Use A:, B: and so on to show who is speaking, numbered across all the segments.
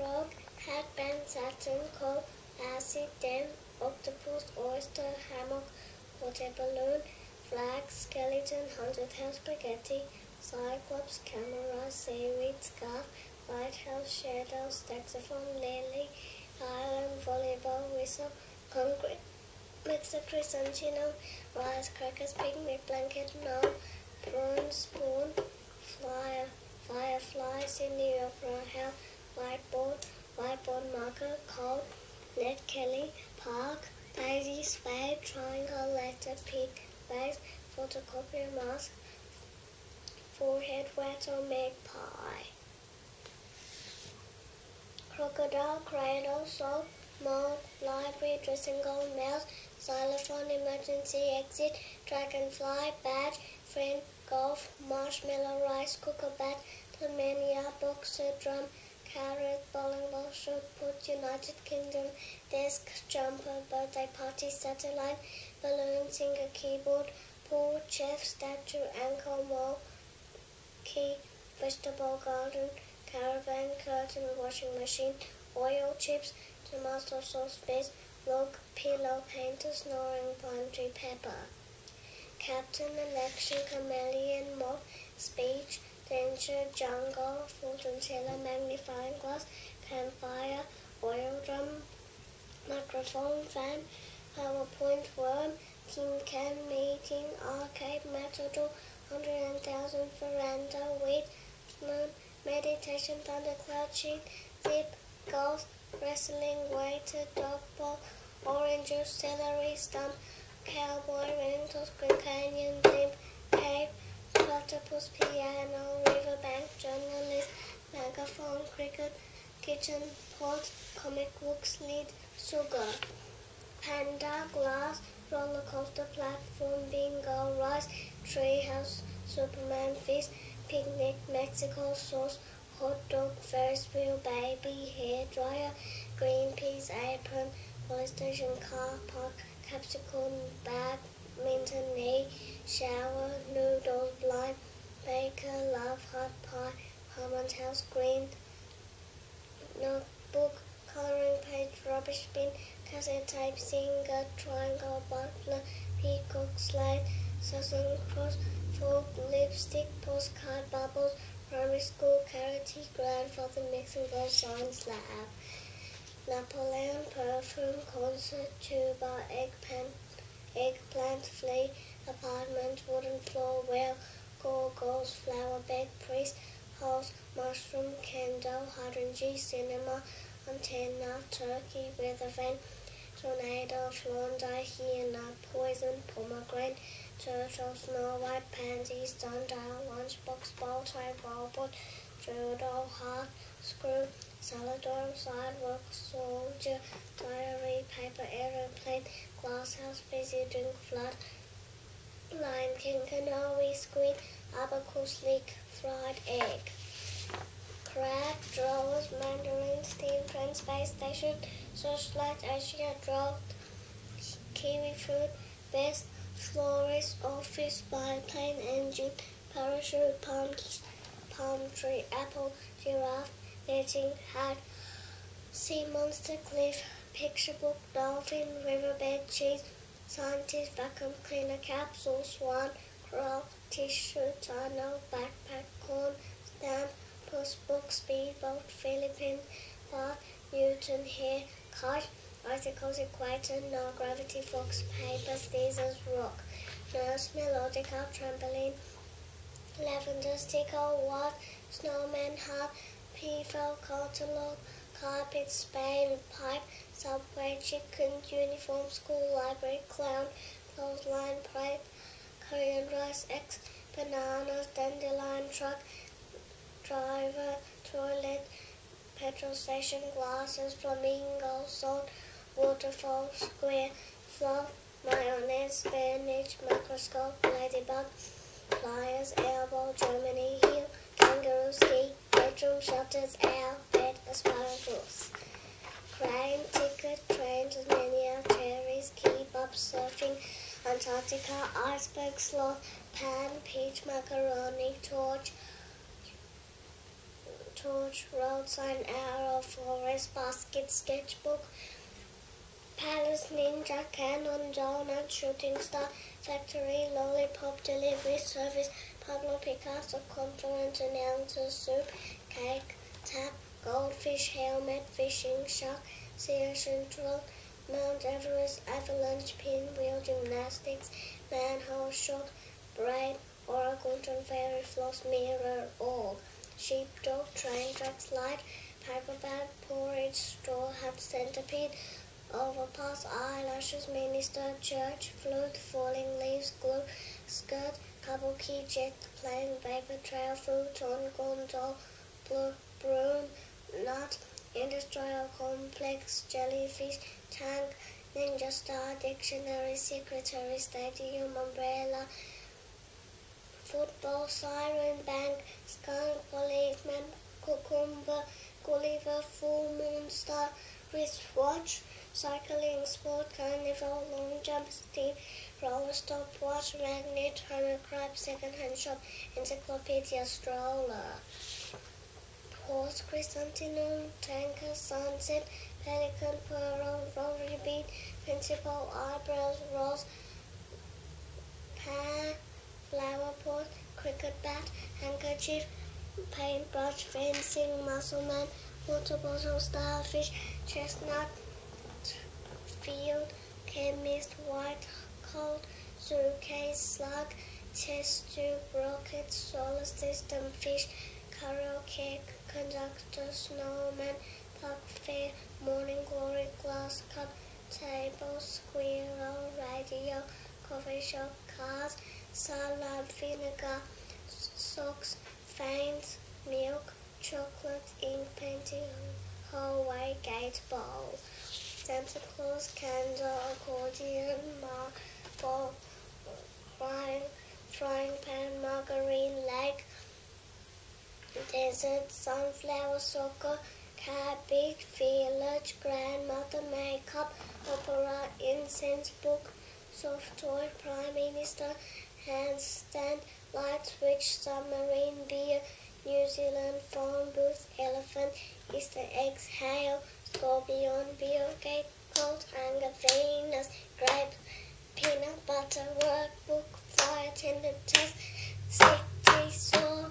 A: frog, headband, satin, coal, acid, dam, octopus, oyster, hammock, water balloon, flag, skeleton, haunted house, spaghetti, cyclops, camera, seaweed, scarf, lighthouse, shadow, saxophone, lily, island, volleyball, whistle, concrete, mixer, chrysanthemum, rice, crackers, picnic, blanket, no, bronze spoon, flyer, firefly, Sydney Opera House, whiteboard, whiteboard marker, cold, net, Kelly, park, daisy, spade, triangle, letter, pig, base, photocopier, mask, forehead, or magpie. Crocodile, cradle, Soap, Mold, library, dressing gold, mouse, xylophone, emergency exit, dragonfly, badge, friend, golf, marshmallow, rice, cooker, bat, Tasmania, boxer, drum, carrot, bowling ball, shot put, United Kingdom, desk, jumper, birthday party, satellite, balloon, singer, keyboard, pool, chef, statue, ankle, mall, key, vegetable garden, caravan, curtain, washing machine, oil, chips, tomato sauce, base, log, pillow, painter, snoring, tree, pepper. Captain, election, chameleon, moth, speech, danger, jungle, fortune teller, magnifying glass, campfire, oil drum, microphone, fan, PowerPoint, worm, tin can, meeting, arcade, matador, hundred and thousand, veranda, wheat, moon, meditation, thundercloud, sheet, zip, golf, wrestling, waiter, dog ball, orange juice, celery, stump, cowboy, rentals, Grand Canyon, limp, cave, platypus, piano, riverbank, journalist, megaphone, cricket, kitchen, pot, comic books, lead, sugar, panda, glass, roller coaster, platform, bingo, rice, treehouse, Superman, fish, picnic, Mexico sauce, hot dog, Ferris wheel, baby, hair dryer, green peas, apron, police station, car park, capsicum, badminton, knee, shower, noodles, blind, baker, love, hot pie, Harmon's house, green, notebook, coloring page, rubbish bin, cassette tape, singer, triangle, butler, peacock, slide, sausage cross, fork, lipstick, postcard, bubbles, primary school, karate, grandfather, mixing bowl, science lab. Napoleon, perfume, concert, tuba, eggplant, eggplant, flea, apartment, wooden floor, well, goggles, flower bed, priest, house, mushroom, candle, hydrangea, cinema, antenna, turkey, weather vane, tornado, flounder, hyena, poison, pomegranate, turtle, snow white, pansy, sundial, lunchbox, bow tie, robot, judo, heart, screw, Salador, sidewalk, soldier, diary, paper, aeroplane, glasshouse, fizzy drink, flood, lime, King, canary, squid, abacus, leek, fried egg. Crab, drawers, mandarin, steam train, space station, searchlight, Asia, draw, kiwi fruit, best, florist, office, biplane, engine, parachute, palm, palm tree, apple, giraffe, knitting, hat, sea monster, cliff, picture book, dolphin, riverbed, cheese, scientist, vacuum cleaner, capsule, swan, crow, tissue, tunnel, backpack, corn, stamp, post book, speedboat, Philippines, bar, Newton, hair, kite, icicles, equator, no gravity, fox, paper, scissors, rock, nurse, melodica, trampoline, lavender, sticker, what, snowman, heart, P-file, catalog, carpet, spade, pipe, subway, chicken, uniform, school, library, clown, clothesline, pipe, Korean rice, eggs, bananas, dandelion, truck, driver, toilet, petrol station, glasses, flamingo, salt, waterfall, square, fluff, mayonnaise, spinach, microscope, ladybug, pliers, elbow, Germany, heel, kangaroo, ski, bedroom, shutters, owl, bed, asparagus. Crane, ticket, train, Tasmania, cherries, kebab, surfing, Antarctica, iceberg, sloth, pan, peach, macaroni, torch, torch, road sign, arrow, forest, basket, sketchbook, palace, ninja, cannon, donut, shooting star, factory, lollipop, delivery service, Pablo Picasso, conference announcer, soup, cake, tap, goldfish, helmet, fishing, shark, sea central, Mount Everest, avalanche, pinwheel, gymnastics, manhole, shot, braid, Oregon, fairy, floss, mirror, all. Sheepdog, train tracks, light, paper bag, porridge, straw hat, centipede, overpass, eyelashes, minister, church, flute, falling leaves, glue, skirt, kabuki, jet, plane, vapor trail, fruit, on, gondol, blue, broom, nut, industrial complex, jellyfish, tank, ninja star, dictionary, secretary, stadium, umbrella, football, siren, bank, skunk, policeman, cucumber, Gulliver, full moon star, wristwatch, cycling, sport, carnival, long jump, steam, roller stopwatch, magnet, crab, second-hand shop, encyclopedia, stroller. Horse, chrysanthemum, tanker, sunset, pelican, pearl, rosary bead, principal, eyebrows, rose, pear, flower pot, cricket bat, handkerchief, paintbrush, fencing, muscle man, water bottle, starfish, chestnut, field, chemist, white coat, suitcase, slug, test tube, rocket, solar system, fish, karaoke, conductor, snowman, park fair, morning glory, glass cup, table, squirrel, radio, coffee shop, cars, salad, vinegar, socks, fans, milk, chocolate, ink, painting, hallway, gate, bowl. Santa Claus, candle, accordion, marble, frying, frying pan, margarine, lake, desert, sunflower, soccer, cabbage, village, grandmother, makeup, opera, incense, book, soft toy, prime minister, handstand, light switch, submarine, beer, New Zealand, phone booth, elephant, Easter eggs, hail, scorpion, Bill Gates, cold hanger, Venus, grape, peanut butter, workbook, fly attendant test, city saw,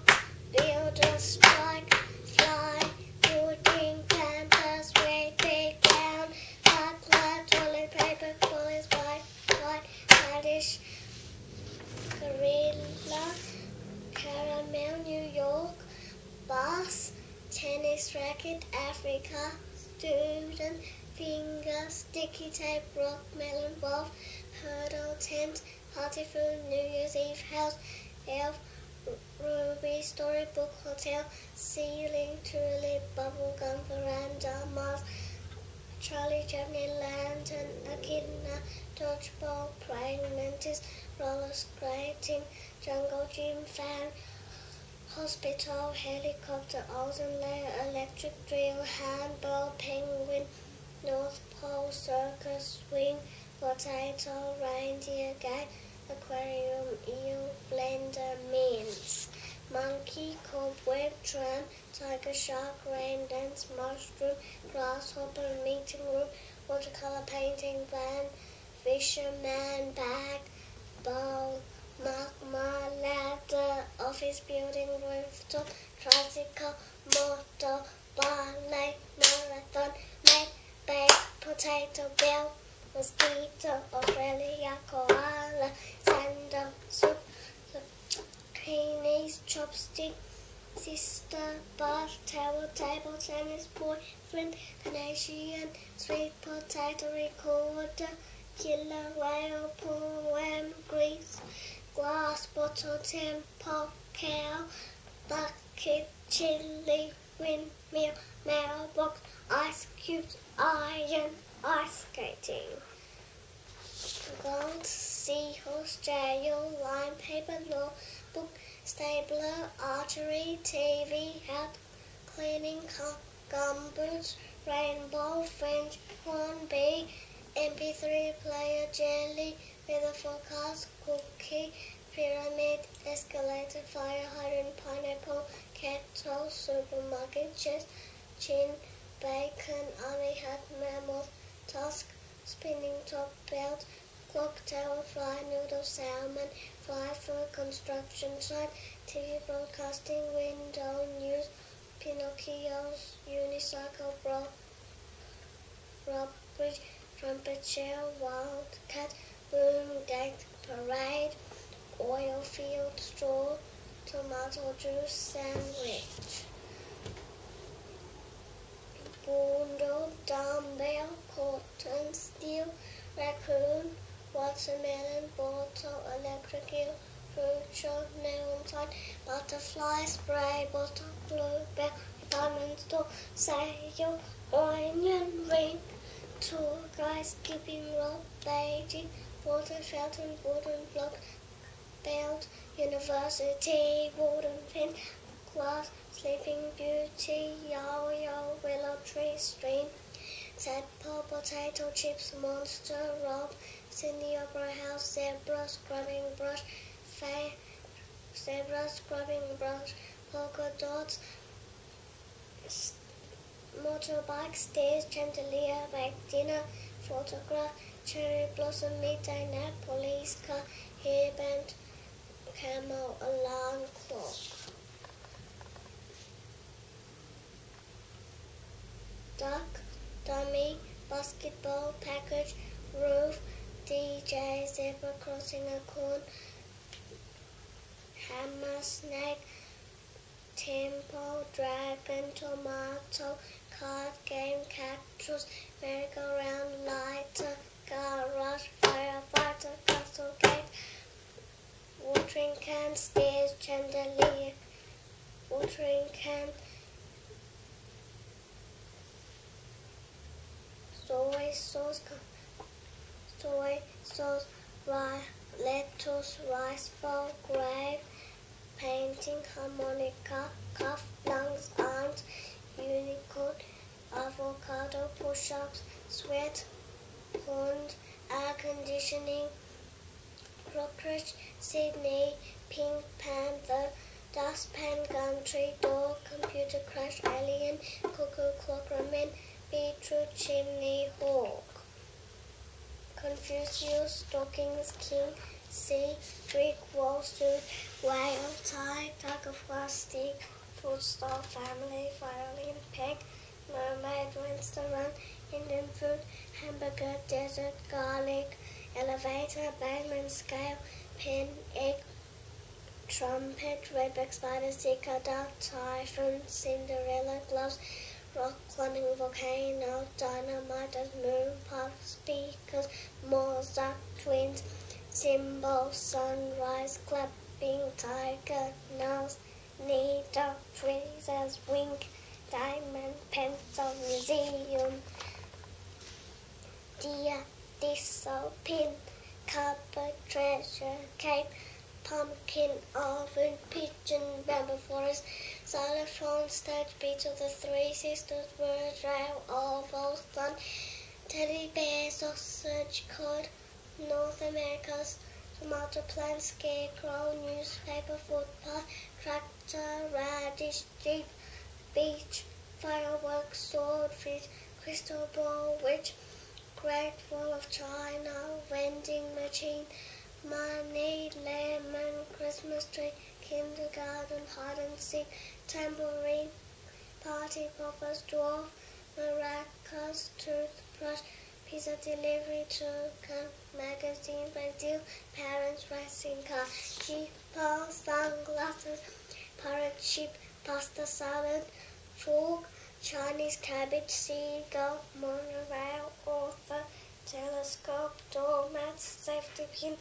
A: builder strike, fly, pudding, panthers, red big down, hot blood, toilet paper, clothes, white, white, radish, gorilla, caramel, New York, bus, tennis racket, Africa, student, finger, sticky tape, rock, melon, wolf, hurdle, tent, party food, New Year's Eve house, elf, ruby, storybook, hotel, ceiling, tulip, bubblegum, veranda, Mars, Charlie Chaplin, lantern, echidna, dodgeball, praying mantis, roller skating, jungle gym, fan, hospital, helicopter, ozone layer, electric drill, handball, penguin, North Pole, circus, swing, potato, reindeer, guide, aquarium, eel, blender, means. monkey, cobweb, tram, tiger, shark, rain dance, mushroom, grasshopper, meeting room, watercolor painting, van, fisherman, bag, bowl, magma, ladder, office building, rooftop, tricycle, motor, ballet, marathon, make, bake, potato, bell, mosquito, Australia, koala, sandal, soup, penis, chopstick, sister, bath, towel, table, tennis, boyfriend, Canadian, sweet potato, recorder, killer whale, poem, grease, glass, bottle, temple, cow, bucket, chili, windmill, mailbox, ice cubes, iron, ice skating. Gold, seahorse, jail, line, paper, law, book, stapler, archery, TV, hat, cleaning, gumboots, rainbow, fringe, horn, bee, MP3 player, jelly, weather forecast, cookie, pyramid, escalator, fire hydrant, pineapple, kettle, supermarket, chest, chin, bacon, army hat, mammoth, tusk, spinning top, belt, clock tower, fly, noodle, salmon, fly for construction site, TV broadcasting, window, news, Pinocchio's unicycle, bro, rob bridge, trumpet shell, wildcat, boom, deck, parade, oil field, straw, tomato juice, sandwich. Bundle, dumbbell, cotton, steel, raccoon, watermelon, bottle, electric eel, fruit shop, neon sign, butterfly, spray, bottle, bluebell, diamond store, sail, onion ring, tour guide, skipping rope, Beijing, water fountain, wooden block, belt, university, wooden pin, glass, sleeping beauty, yo-yo, willow tree, stream, tadpole, potato chips, monster, rob, Sydney Opera House, zebra, scrubbing brush, fair, zebra, scrubbing brush, polka dots, motorbike, stairs, chandelier, bike dinner, photograph, cherry blossom, midday nap, police car, hairband, camel, alarm clock. Duck, dummy, basketball, package, roof, DJ, zebra crossing a corn, hammer, snake, temple, dragon, tomato, card game, cactus, merry-go-round, lighter, garage, firefighter, castle gate, watering can, stairs, chandelier, watering can, soy sauce, soy sauce, rice, lettuce, rice bowl, grave, painting, harmonica, cuff, lungs, arms, unicorn, avocado, push-ups, sweat, pond, air conditioning, cockroach, Sydney, pink panther, dustpan, gum tree, door, computer crash, alien, cuckoo clock, ramen, beetroot, chimney, hawk. Confucius, stockings, king, sea, Greek, Wall Street, whale, tie, tug of food stall, family, violin, peg, mermaid, restaurant, Indian food, hamburger, desert, garlic, elevator, bagman, scale, pen, egg, trumpet, redback spider, zika, duck, typhoon, Cinderella, gloves, rock climbing, volcano, dynamite, moon, pop, speakers, Mozart, twins, symbol, sunrise, clapping, tiger, nose, needle, tweezers, wink, diamond, pencil, museum, deer, thistle, pin, copper, treasure, cape, pumpkin, oven, pigeon, bamboo forest, xylophone, stage, beetle, the three sisters, bird, rail, oval, sun, teddy bear, sausage, cod, North America's tomato plant, scarecrow, newspaper, footpath, tractor, radish, jeep, beach, fireworks, swordfish, crystal ball, witch, Great Wall of China, vending machine, money, lemon, Christmas tree, kindergarten, hide and seek, tambourine, party poppers, dwarf, maracas, toothbrush, pizza delivery, toucan, magazine, Brazil, parents, racing car, keeper, sunglasses, parrot, sheep, pasta salad, fork, Chinese cabbage, seagull, monorail, author, telescope, doormat, safety pin,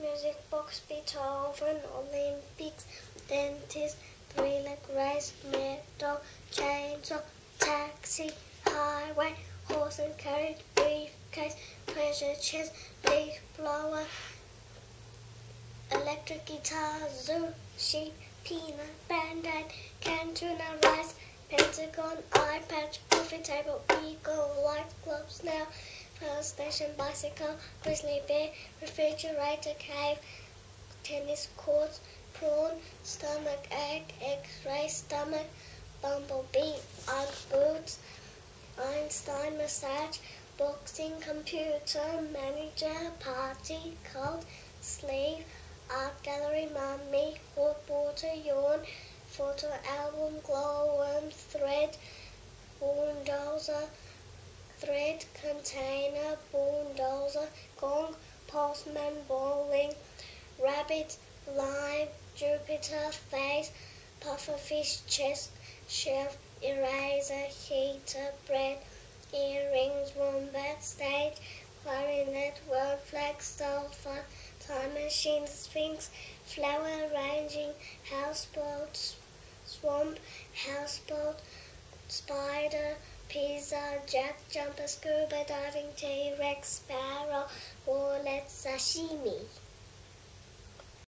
A: music box, Beethoven, Olympics, dentist, three-leg race, metal, chainsaw, taxi, highway, horse and carriage, briefcase, treasure chest, leaf blower, electric guitar, zoo, sheep, peanut, band-aid, can tuna rice, pentagon, eye patch, coffee table, eagle, white glove, snail, power station, bicycle, grizzly bear, refrigerator, cave, tennis court, prawn, stomach egg, x-ray stomach, bumblebee, Ugg boots, Einstein massage, boxing, computer, manager, party, cult, sleeve, art gallery, mummy, hot water, yawn, photo album, glow, glowworm, thread, bulldozer, thread, container, bulldozer, gong, postman, bowling, rabbit, lime, Jupiter, face, pufferfish, chest, shelf, eraser, heater, bread, earrings, wombat, stage, clarinet, world flag, sulfur, time machine, sphinx, flower arranging, houseboat, swamp, houseboat, spider, pizza, jack jumper, scuba diving, T-Rex, sparrow, wallet, sashimi.